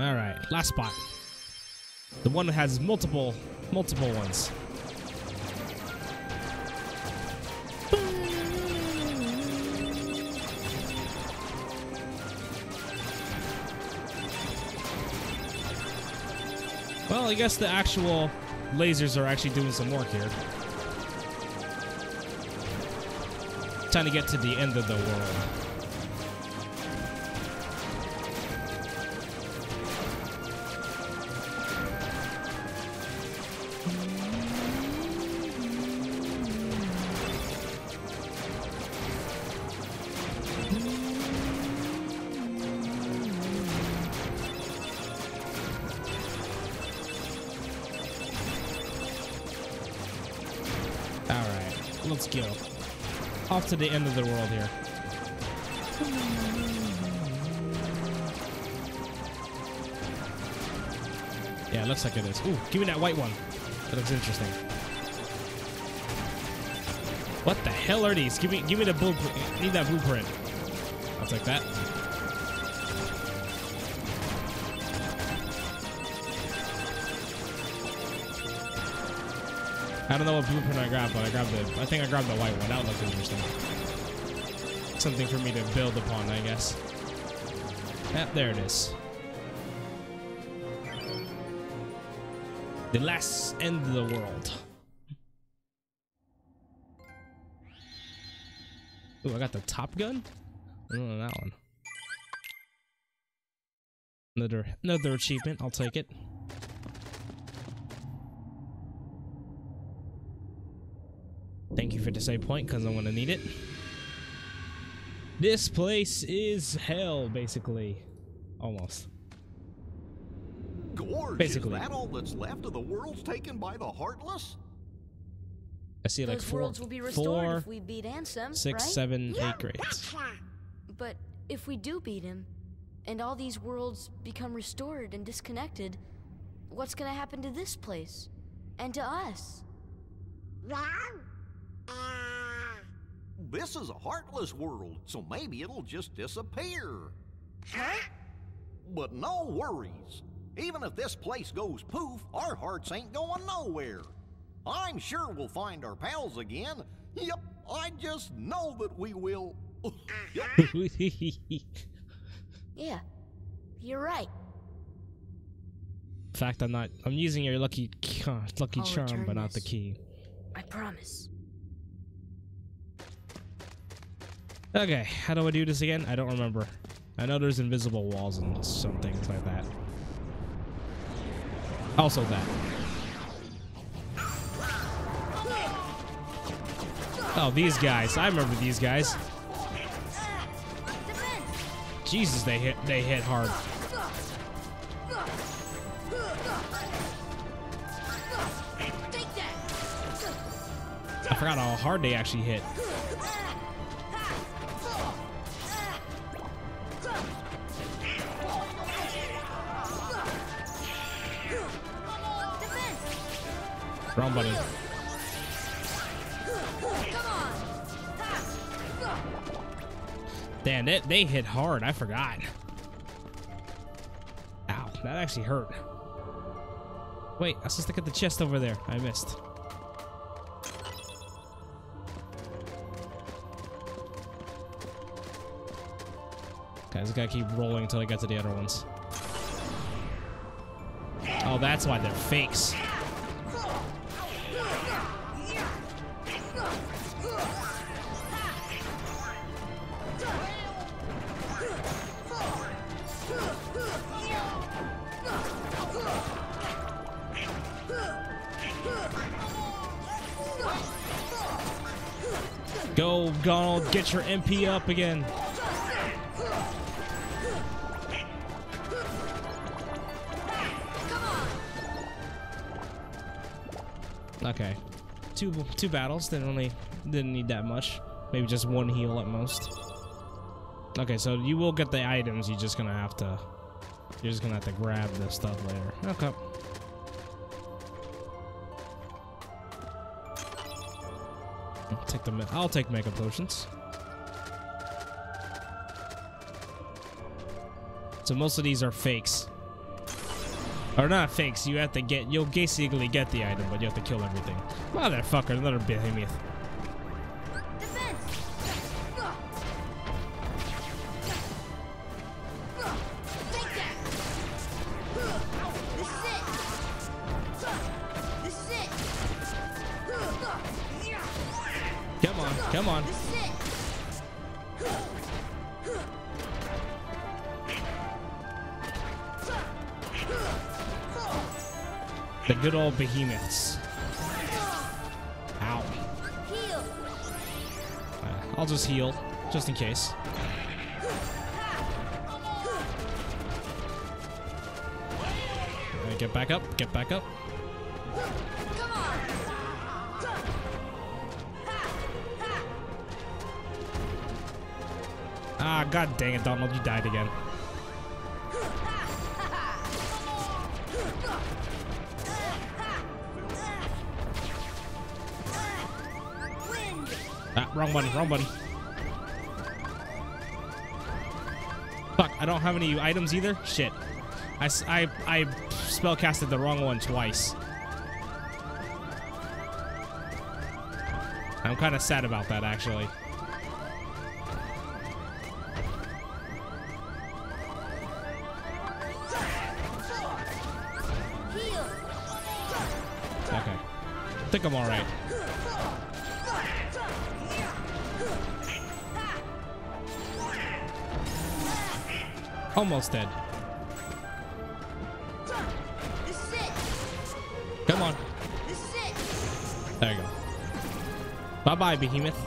All right, last spot. The one that has multiple, multiple ones. Well, I guess the actual lasers are actually doing some work here. Time to get to the end of the world. To the end of the world here. Yeah, it looks like it is. Ooh, give me that white one. That looks interesting. What the hell are these? Give me, give me the blueprint. Need that blueprint. I'll take that. I don't know what blueprint I grabbed, but I grabbed the. I think I grabbed the white one. That looked interesting. Something for me to build upon, I guess. Yep, there it is. The last end of the world. Ooh, I got the Top Gun. I don't know that one. Another another achievement. I'll take it. Thank you for the save point, because I'm going to need it. This place is hell, basically. Almost. Gorge, Basically. is that all that's left of the world's taken by the Heartless? I see like Those four, worlds will be restored four, if we beat Ansem, six, right? seven, eight grades. But if we do beat him, and all these worlds become restored and disconnected, what's gonna happen to this place? And to us? This is a Heartless world, so maybe it'll just disappear. Huh? But no worries. Even if this place goes poof, our hearts ain't going nowhere. I'm sure we'll find our pals again. Yep, I just know that we will. Yeah. You're right. In fact, I'm not. I'm using your lucky, uh, lucky I'll charm, but not the key. I promise. Okay, how do I do this again? I don't remember. I know there's invisible walls and some things like that. Also that. Oh, these guys. I remember these guys. Jesus, they hit they hit hard. I forgot how hard they actually hit. Wrong button. Damn, they, they hit hard. I forgot. Ow, that actually hurt. Wait, I was just look at the chest over there. I missed. Okay, I just gotta keep rolling until I get to the other ones. Oh, that's why they're fakes. Get your MP up again. Okay, two two battles. Didn't really didn't need that much. Maybe just one heal at most. Okay, so you will get the items. You're just gonna have to. You're just gonna have to grab the stuff later. Okay. Take the. I'll take mega potions. So most of these are fakes. Or not fakes, you have to get, you'll basically get the item, but you have to kill everything. Motherfucker, another behemoth. Behemoths. Ow. I'll just heal, just in case. Alright, Get back up, get back up. Ah, god dang it, Donald, you died again. Wrong button, wrong button. Fuck, I don't have any items either? Shit. I, I, I spellcasted the wrong one twice. I'm kind of sad about that, actually. Okay. I think I'm alright. Almost dead. Come on. There you go. Bye bye, behemoth.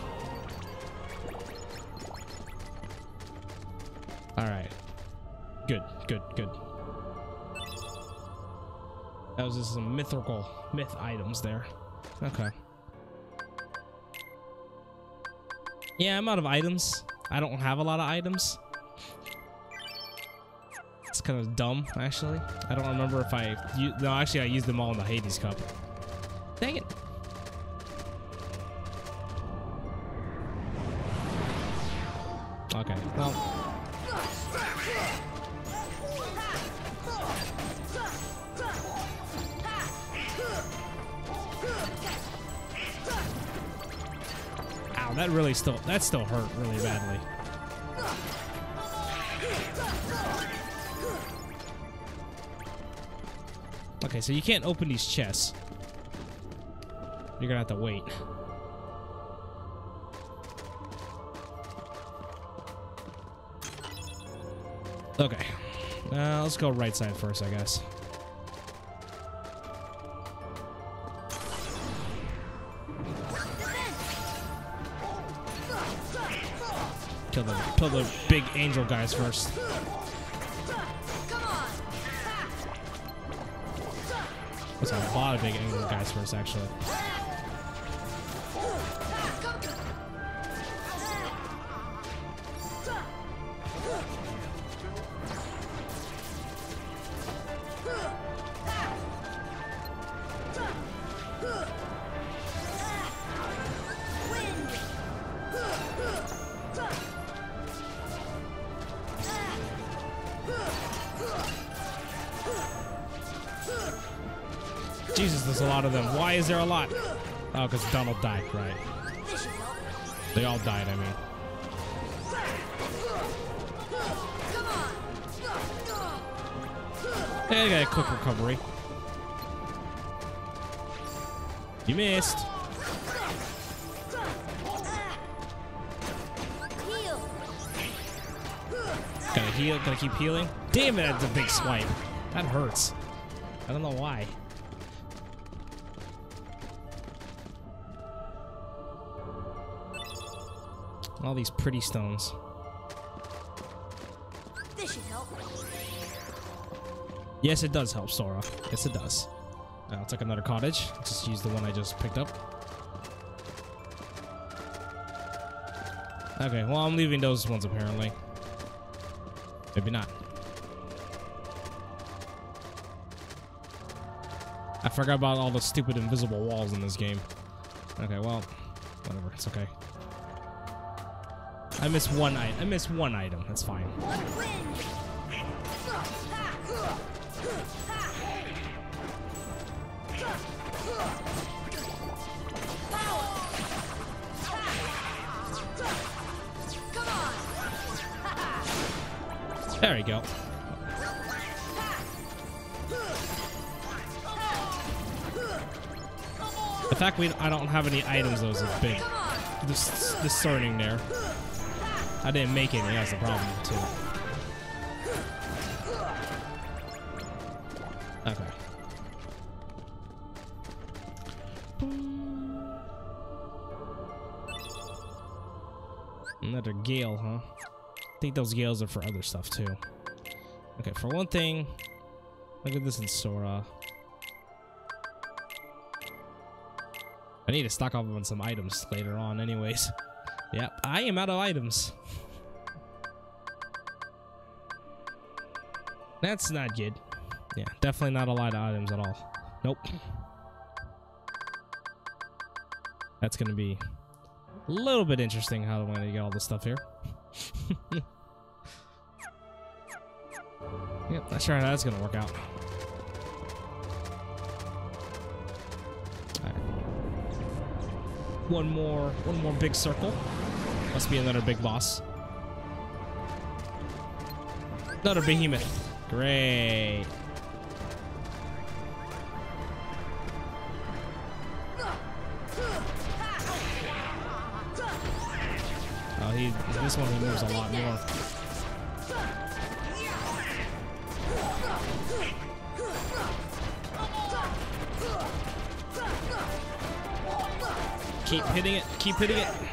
Alright. Good, good, good. That was just some mythical myth items there. Okay. Yeah, I'm out of items. I don't have a lot of items. It's kind of dumb, actually. I don't remember if I... No, actually, I used them all in the Hades Cup. Dang it. Okay, well, that really still, that still hurt really badly. So you can't open these chests. You're gonna have to wait. Okay. Uh, let's go right side first, I guess. Kill the kill the big angel guys first. There's a lot of big angel guys first, actually. There a lot? Oh, because Donald died, right. They all died, I mean. Hey, I got a quick recovery. You missed. Gotta heal, gotta keep healing. Damn it, that's a big swipe. That hurts. I don't know why. All these pretty stones. This should help. Yes, it does help, Sora. Yes, it does. Uh, I'll take another cottage. Just use the one I just picked up. Okay, well, I'm leaving those ones apparently. Maybe not. I forgot about all the stupid invisible walls in this game. Okay, well, whatever. It's okay. I missed one item. I miss one item. That's fine. There we go. The fact we I don't have any items though is a big dis discerning there. I didn't make any, that's the problem too. Okay. Another gale, huh? I think those gales are for other stuff too. Okay, for one thing, look at this in Sora. I need to stock up on some items later on anyways. Yep, I am out of items. That's not good. Yeah, definitely not a lot of items at all. Nope. That's gonna be a little bit interesting how I'm gonna get all this stuff here. yep, not sure how that's gonna work out. One more, one more big circle. Must be another big boss. Another behemoth. Great. Oh, he this one he moves a lot more. Keep hitting it. Keep hitting it.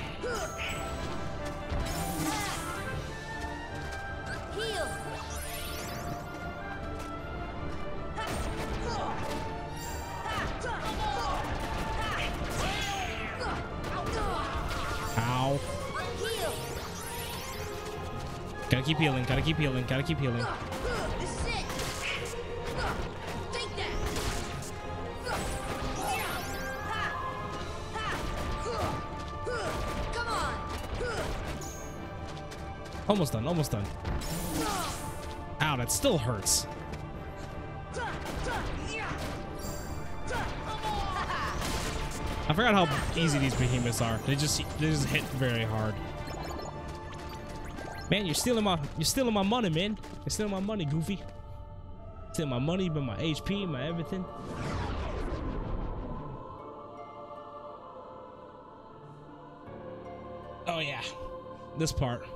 Healing. Gotta keep healing. Gotta keep healing. Almost done. Almost done. Ow, that still hurts. I forgot how easy these behemoths are. They just they just hit very hard. Man, you're stealing my you're stealing my money, man. You're stealing my money, Goofy. Stealing my money, but my HP, my everything. Oh yeah, this part.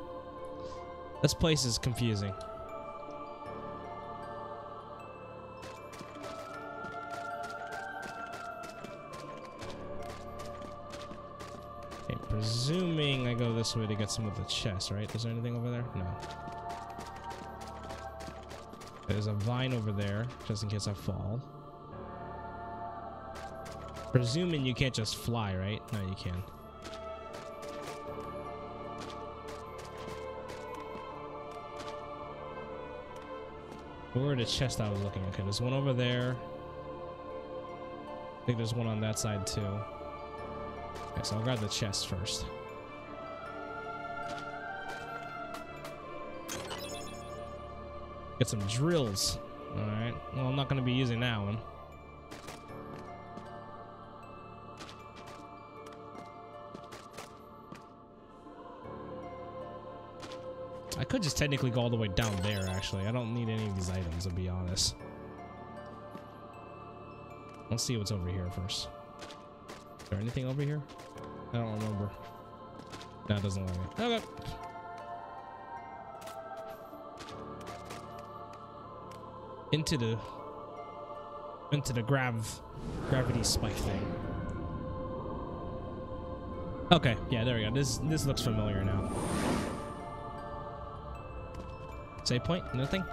This place is confusing. Okay, presuming I go this way to get some of the chests, right? Is there anything over there? No. There's a vine over there, just in case I fall. Presuming you can't just fly, right? No, you can. Where were the chest I was looking? Okay, there's one over there. I think there's one on that side too. Okay, so I'll grab the chest first. Get some drills. Alright. Well, I'm not going to be using that one. I could just technically go all the way down there, actually. I don't need any of these items, to be honest. Let's see what's over here first. Is there anything over here? I don't remember. That doesn't it. Okay. Into the into the grav gravity spike thing. Okay, yeah, there we go. This this looks familiar now. Save point? Nothing?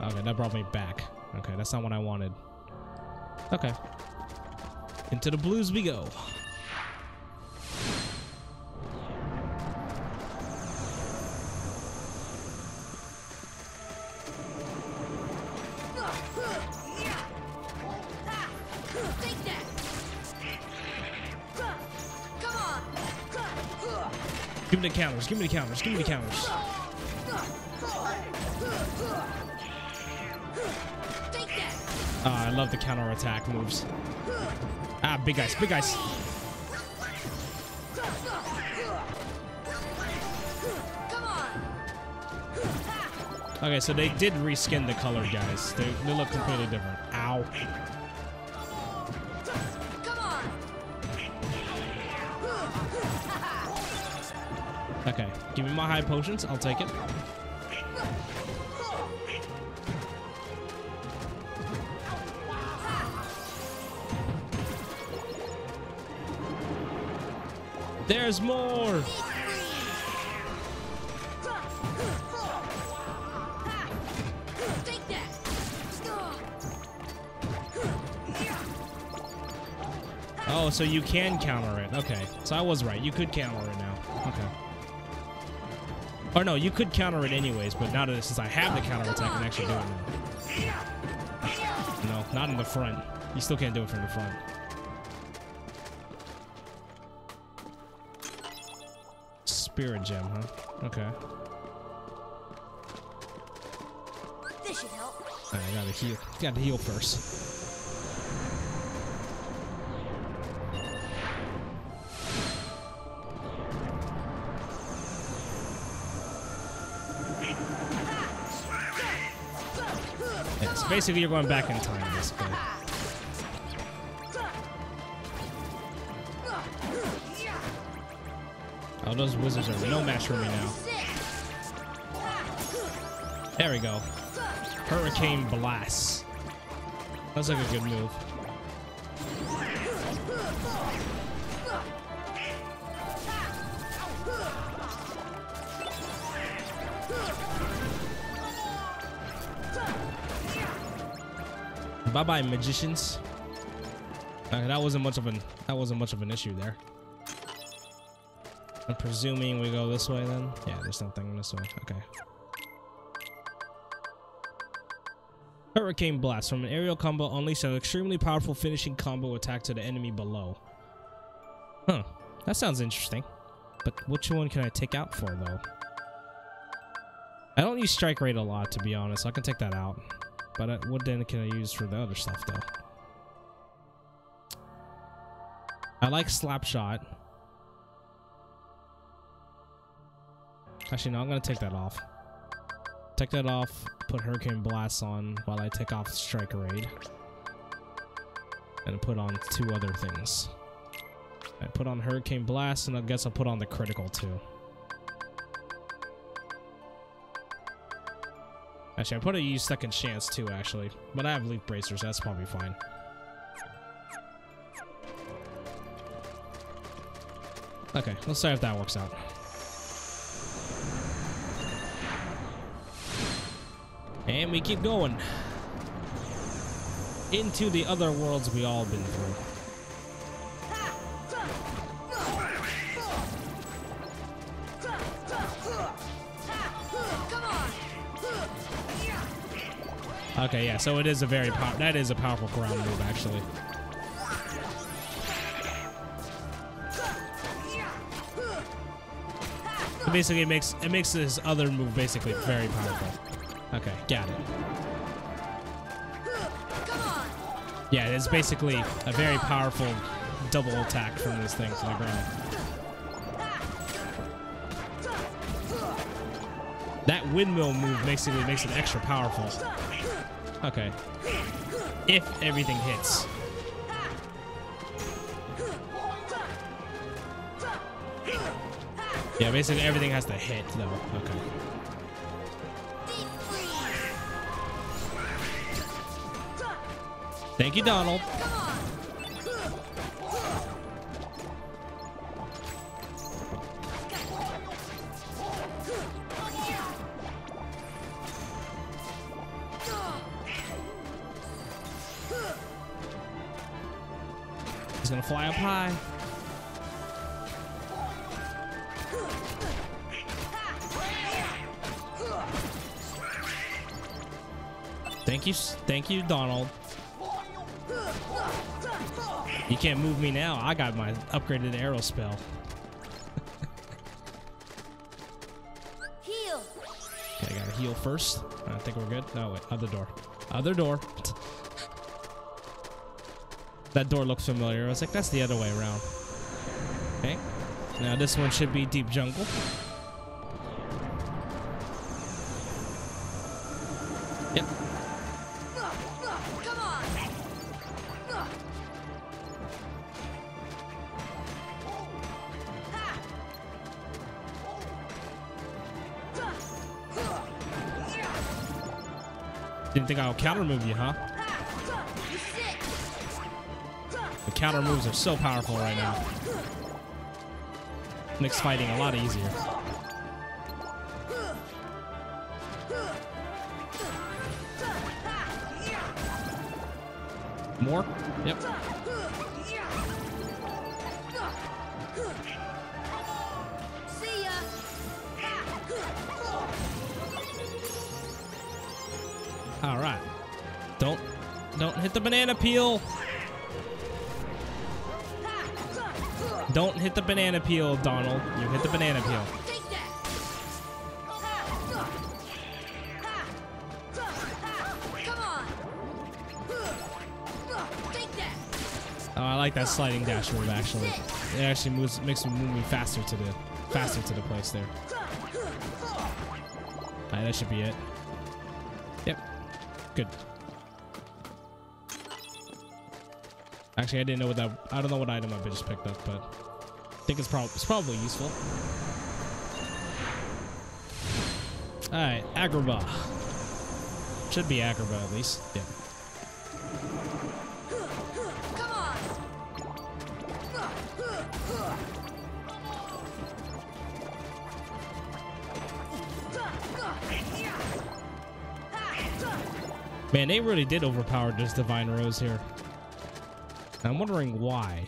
Okay, that brought me back. Okay, that's not what I wanted. Okay. Into the blues we go. Give me the counters, give me the counters, give me the counters. Oh, I love the counter attack moves. Ah, big guys, big guys. Okay, so they did reskin the colored guys. They, they look completely different. Ow. Okay, give me my high potions. I'll take it. There's more. Oh, so you can counter it. Okay, so I was right. You could counter it now. Okay. Or no, you could counter it anyways, but now that since I have the counter attack, I can actually do it now. No, not in the front. You still can't do it from the front. Spirit gem, huh? Okay. This should help. Alright, I gotta heal. Gotta heal first. Basically you're going back in time, basically. Oh, those wizards are no match for me now. There we go. Hurricane Blast. That's like a good move. Bye bye, magicians. Okay, that wasn't much of an that wasn't much of an issue there. I'm presuming we go this way then. Yeah, there's nothing this way. Okay. Hurricane Blast. From an aerial combo, unleash an extremely powerful finishing combo attack to the enemy below. Huh. That sounds interesting. But which one can I take out for, though? I don't use Strike Raid a lot, to be honest. I can take that out. But uh, what then can I use for the other stuff, though? I like slap Actually, no, I'm going to take that off. Take that off, put Hurricane Blast on while I take off Strike Raid. And put on two other things. I put on Hurricane Blast, and I guess I'll put on the critical too. Actually, I put a use second chance too, actually. But I have Leaf Bracers, that's probably fine. Okay, let's see if that works out. And we keep going. Into the other worlds we all been through. Okay, yeah, so it is a very pow- that is a powerful ground move actually. Basically it makes it makes this other move basically very powerful. Okay, got it. Yeah, it's basically a very powerful double attack from this thing to the ground. That windmill move basically makes it extra powerful. Okay. If everything hits. Yeah, basically everything has to hit though. Okay. Thank you, Donald. He's gonna fly up high. Thank you, thank you, Donald. You can't move me now. I got my upgraded Aero spell. Heal! Okay, I gotta heal first. I think we're good. No, wait, other door. Other door. that door looked familiar. I was like, that's the other way around. Okay. Now this one should be deep jungle. Think I'll counter move you, huh? The counter moves are so powerful right now. Makes fighting a lot easier. More? Banana peel. Don't hit the banana peel, Donald. You hit the banana peel. Oh, I like that sliding dash move actually. It actually moves makes me move me faster to the faster to the place there. Alright, that should be it. Yep. Good. Actually, I didn't know what that. I don't know what item I just picked up, but I think it's probably it's probably useful. All right, Agrabah. Should be Agrabah at least. Yeah. Man, they really did overpower this Divine Rose here. I'm wondering why.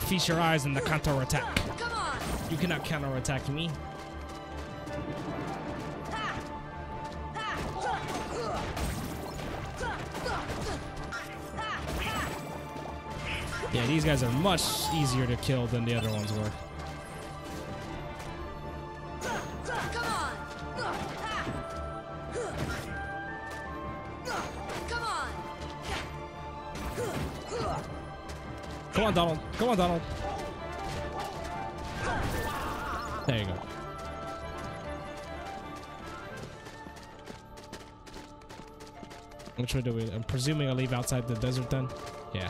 Feast your eyes in the counter attack. You cannot counter attack me. Yeah, these guys are much easier to kill than the other ones were. Come on. Donald. Come on, Donald. There you go. Which way do we? I'm presuming I leave outside the desert then. Yeah.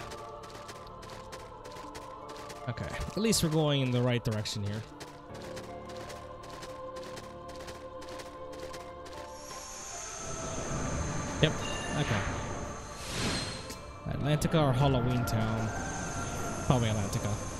Okay. At least we're going in the right direction here. Yep. Okay. Atlantica or Halloween Town? Probably Atlantica.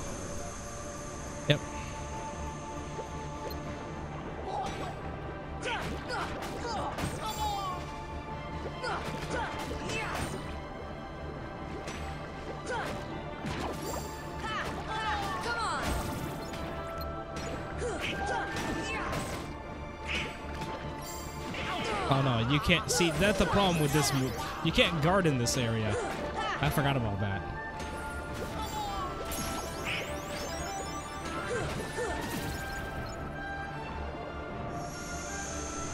Oh no, you can't see. That's the problem with this move. You can't guard in this area. I forgot about that.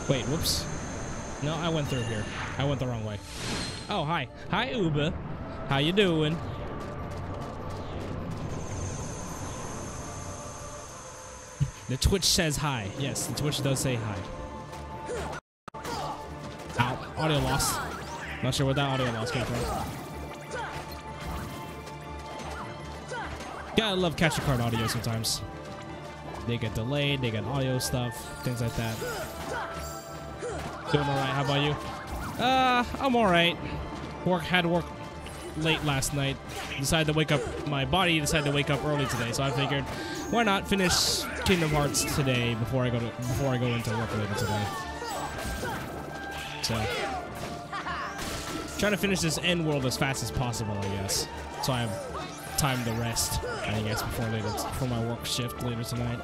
Wait, whoops. No, I went through here. I went the wrong way. Oh, hi. Hi, Uber. How you doing? The Twitch says hi. Yes, the Twitch does say hi. Audio loss. Not sure where that audio loss came from. Gotta love capture card audio sometimes. They get delayed, they get audio stuff, things like that. Doing alright, how about you? Uh, I'm alright. Work had work late last night. Decided to wake up my body decided to wake up early today, so I figured why not finish Kingdom Hearts today before I go to before I go into work later today. So trying to finish this end world as fast as possible, I guess. So I have time to rest, I guess, before later for my work shift later tonight.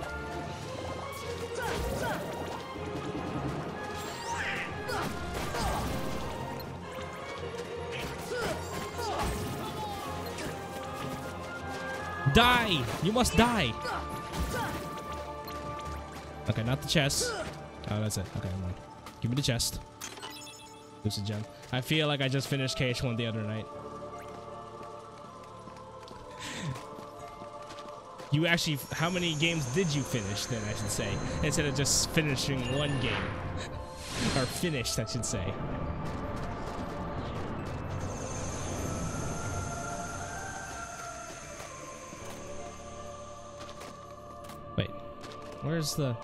Die! You must die! Okay, not the chest. Oh, that's it. Okay. Give me the chest. Lucid gem. I feel like I just finished KH1 the other night. You actually, how many games did you finish then, I should say, instead of just finishing one game? or finished, I should say. Wait, where's the...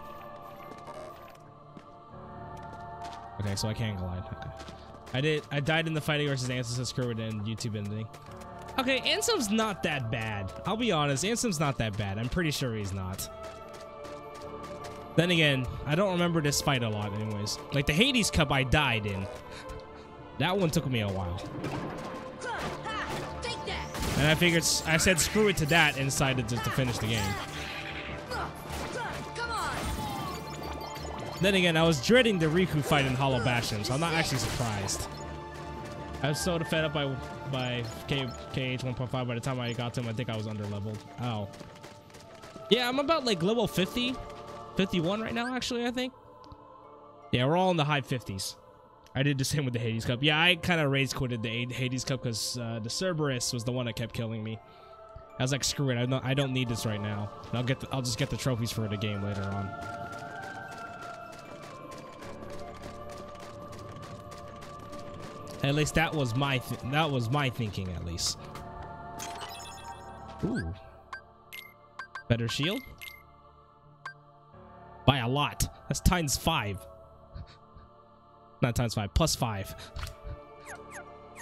Okay, so I can glide. Okay. I did. I died in the fighting versus Ansem, so screw it and YouTube ending. Okay, Ansem's not that bad. I'll be honest, Ansem's not that bad. I'm pretty sure he's not. Then again, I don't remember this fight a lot anyways. Like the Hades Cup I died in. That one took me a while. And I figured, I said screw it to that and decided just to finish the game. Then again, I was dreading the Riku fight in Hollow Bastion, so I'm not actually surprised. I was so fed up by by K, KH 1.5 by the time I got to him, I think I was under leveled. Oh. Yeah, I'm about like level 50, 51 right now, actually, I think. Yeah, we're all in the high 50s. I did the same with the Hades Cup. Yeah, I kind of raised quitted the Hades Cup because uh, the Cerberus was the one that kept killing me. I was like, screw it, I don't, I don't need this right now. I'll get, the, I'll just get the trophies for the game later on. At least that was my that was my thinking at least. Ooh. Better shield? By a lot. That's times five. Not times five, plus five.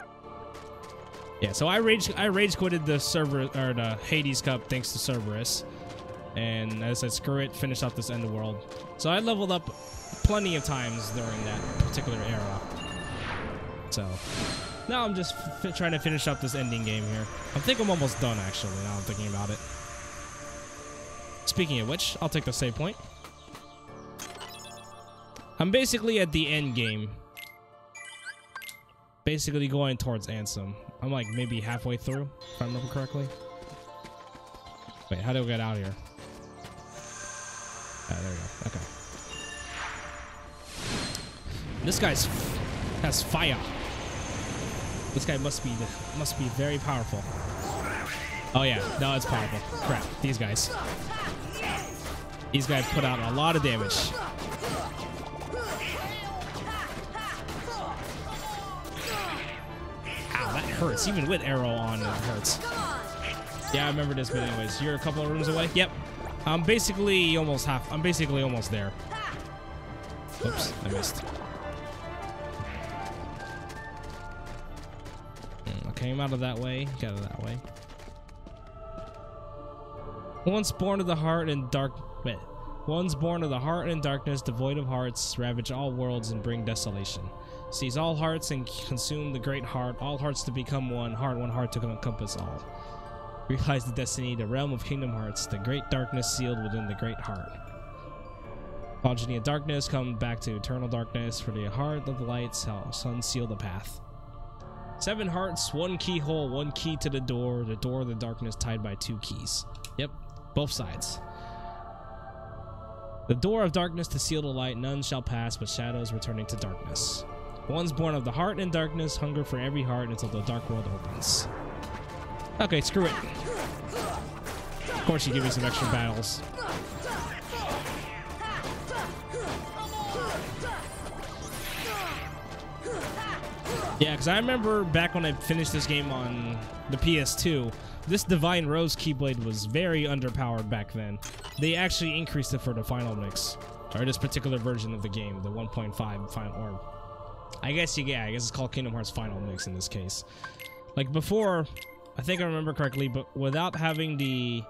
yeah, so I rage I rage quitted the server or the Hades Cup thanks to Cerberus. And as I said, screw it, finish off this end of world. So I leveled up plenty of times during that particular era. So now I'm just trying to finish up this ending game here. I think I'm almost done actually now I'm thinking about it. Speaking of which, I'll take the save point. I'm basically at the end game. Basically going towards Ansem. I'm like maybe halfway through, if I remember correctly. Wait, how do we get out here? Ah, there we go. Okay. This guy's has fire. This guy must be the, must be very powerful. Oh yeah, no, it's powerful. Crap, these guys. These guys put out a lot of damage. Ow, that hurts. Even with Aero on, it hurts. Yeah, I remember this, but anyways, you're a couple of rooms away. Yep, I'm basically almost half. I'm basically almost there. Oops, I missed. Came out of that way, got out of that way. Once born of the heart and dark... Wait. Born of the heart and darkness, devoid of hearts, ravage all worlds and bring desolation. Seize all hearts and consume the great heart, all hearts to become one, heart one heart to encompass all. Realize the destiny, the realm of kingdom hearts, the great darkness sealed within the great heart. Progeny of darkness, come back to eternal darkness, for the heart of the lights, sun seal the path. Seven hearts, one keyhole, one key to the door, the door of the darkness tied by two keys. Yep, both sides. The door of darkness to seal the light, none shall pass but shadows returning to darkness. One's born of the heart and darkness, hunger for every heart until the dark world opens. Okay, screw it. Of course you give me some extra battles. Yeah, because I remember back when I finished this game on the PS2, this Divine Rose Keyblade was very underpowered back then. They actually increased it for the final mix, or this particular version of the game, the 1.5 final, or I guess yeah, I guess it's called Kingdom Hearts Final Mix in this case. Like before, I think I remember correctly, but without having the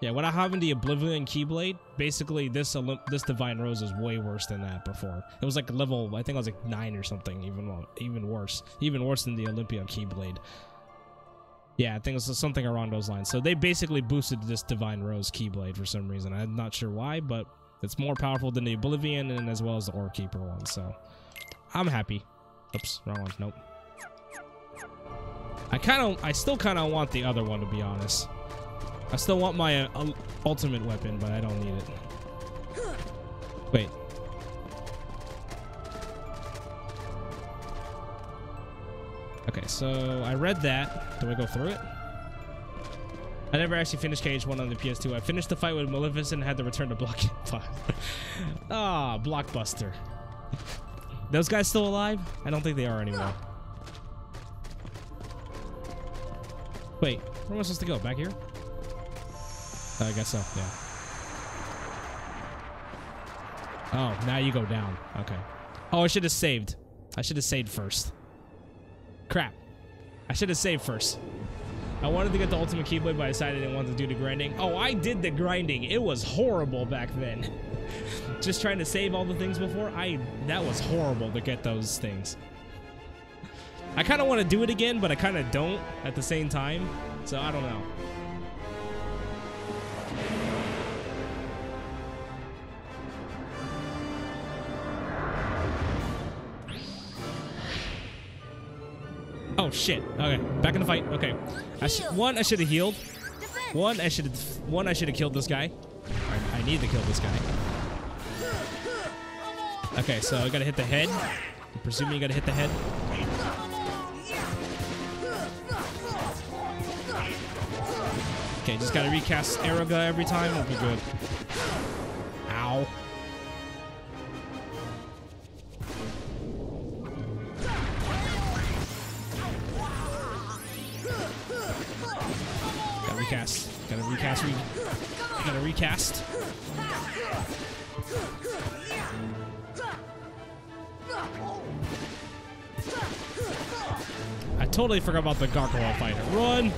yeah, without having the Oblivion Keyblade, basically this this Divine Rose is way worse than that before. It was like level, I think it was like 9 or something, even uh, even worse. Even worse than the Olympia Keyblade. Yeah, I think it was something around those lines. So they basically boosted this Divine Rose Keyblade for some reason. I'm not sure why, but it's more powerful than the Oblivion and as well as the Oathkeeper one, so I'm happy. Oops, wrong one. Nope. I kind of, I still kind of want the other one to be honest. I still want my uh, ultimate weapon, but I don't need it. Wait. Okay, so I read that. Do I go through it? I never actually finished KH1 on the PS2. I finished the fight with Maleficent and had to return to Block 5. Ah, Blockbuster. Those guys still alive? I don't think they are anymore. Wait, where am I supposed to go? Back here? I guess so, yeah. Oh, now you go down. Okay. Oh, I should have saved. I should have saved first. Crap. I should have saved first. I wanted to get the ultimate keyblade, but I decided I didn't want to do the grinding. Oh, I did the grinding. It was horrible back then. Just trying to save all the things before. I that was horrible to get those things. I kind of want to do it again, but I kind of don't at the same time. So I don't know. Oh shit. Okay, back in the fight. Okay, I sh one I should have healed. One I should have one I should have killed this guy. I, I need to kill this guy. Okay, so I gotta hit the head. I'm presuming you gotta hit the head. Okay, just gotta recast Aeroga every time. It'll be good. Ow. Totally forgot about the gargoyle fighter. Run!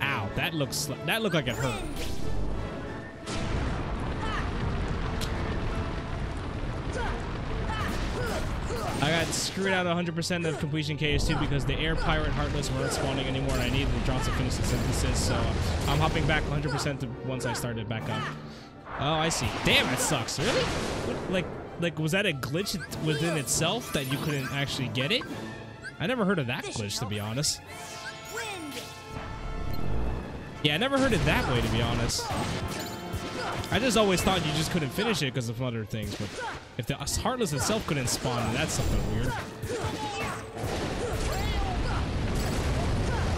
Ow, that looks that looked like it hurt. I got screwed out 100% of completion KH2 because the Air Pirate Heartless weren't spawning anymore and I needed the Johnson finish the synthesis, so I'm hopping back 100% once I started back up. Oh, I see. Damn, that sucks. Really? What, like, like was that a glitch within itself that you couldn't actually get it? I never heard of that glitch, to be honest. Yeah, I never heard it that way, to be honest. I just always thought you just couldn't finish it because of other things, but if the Heartless itself couldn't spawn, that's something weird.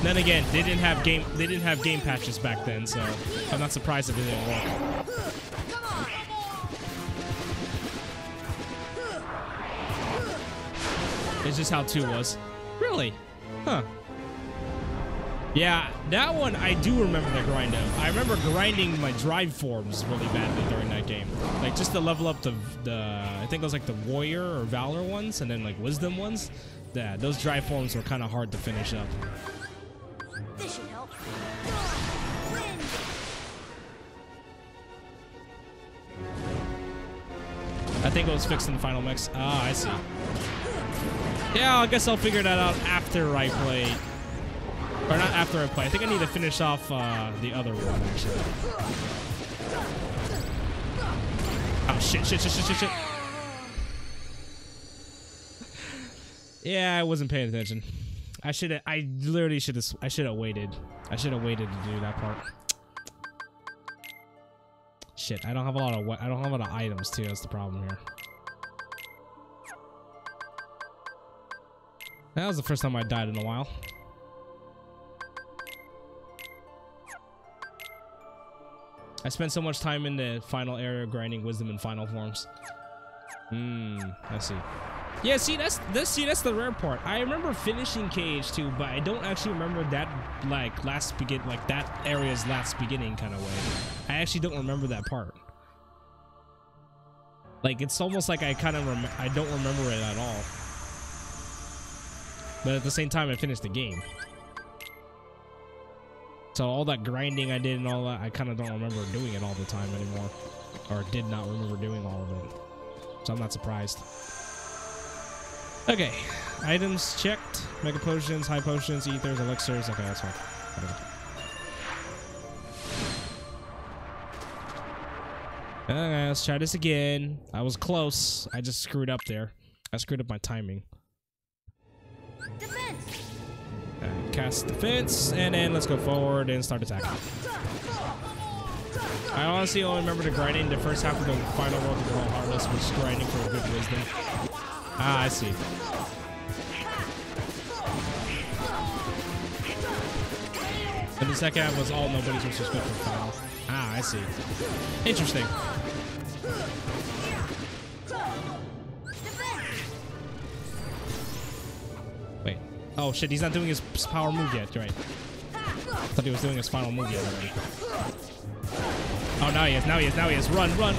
Then again, they didn't have game they didn't have game patches back then, so I'm not surprised if it didn't work. It's just how two was. Really? Huh. Yeah, that one I do remember the grind of. I remember grinding my drive forms really badly during that game. Like just to level up the the I think it was like the warrior or valor ones and then like wisdom ones. Yeah, those drive forms were kind of hard to finish up. This should help. I think it was fixed in the final mix. Ah, I see. Yeah, I guess I'll figure that out after I play. Or not after I play. I think I need to finish off uh, the other one, actually. Oh, shit, shit, shit, shit, shit, shit. Yeah, I wasn't paying attention. I should have, I literally should have, I should have waited. I should have waited to do that part. Shit, I don't have a lot of, I don't have a lot of items too, that's the problem here. That was the first time I died in a while. I spent so much time in the final area grinding wisdom and final forms. Hmm, I see. Yeah, see that's this see that's the rare part. I remember finishing KH2, but I don't actually remember that like last begin like that area's last beginning kind of way. I actually don't remember that part. Like it's almost like I kind of I don't remember it at all. But at the same time, I finished the game. So all that grinding I did and all that, I kind of don't remember doing it all the time anymore. Or did not remember doing all of it. So I'm not surprised. Okay. Items checked. Mega potions, high potions, ethers, elixirs. Okay, that's fine. Whatever. Okay, let's try this again. I was close. I just screwed up there. I screwed up my timing. Defense! Cast defense, and then let's go forward and start attacking. I honestly only remember the grinding the first half of the final world of the Heartless was grinding for a good wisdom. Ah, I see. And the second half was all nobody's disrespectful final. Ah, I see. Interesting. Oh shit, he's not doing his power move yet. Right. thought he was doing his final move yet. Oh, now he is. Now he is. Now he is. Run, run.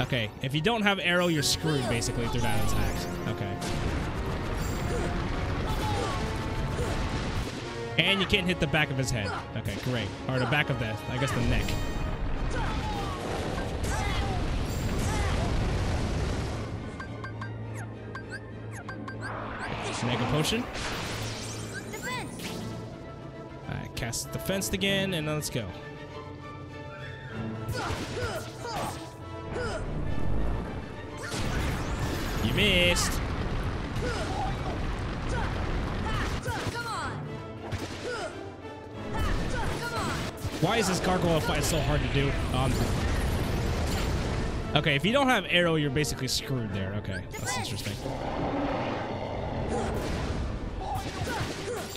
Okay, if you don't have Aero, you're screwed basically through that attack. Okay. And you can't hit the back of his head. Okay, great. Or the back of the, I guess the neck. Mega potion. Alright, cast defense again, and let's go. You missed. Why is this gargoyle fight so hard to do? Um, okay, if you don't have Aero, you're basically screwed there. Okay, that's interesting.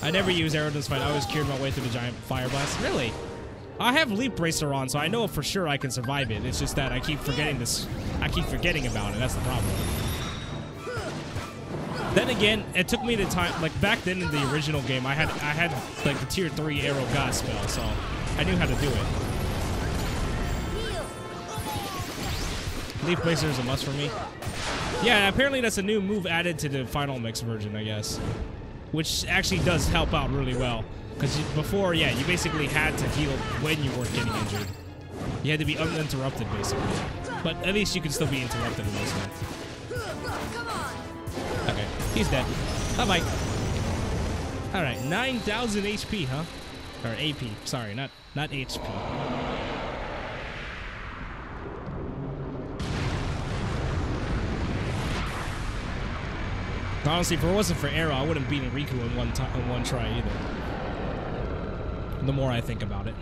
I never use Aero this fight. I always cured my way through the giant fire blast. Really? I have Leaf Bracer on, so I know for sure I can survive it. It's just that I keep forgetting this. I keep forgetting about it. That's the problem. Then again, it took me the time. Like back then in the original game, I had I had like the tier three Aeroga spell, so I knew how to do it. Leaf Bracer is a must for me. Yeah, apparently that's a new move added to the final mix version, I guess. Which actually does help out really well. Because before, yeah, you basically had to heal when you weren't getting injured. You had to be uninterrupted, basically. But at least you can still be interrupted in this one. Okay, he's dead. Bye-bye. Alright, 9,000 HP, huh? Or AP, sorry, not, not HP. Honestly, if it wasn't for Aero, I wouldn't beat Riku in one in one try either. The more I think about it.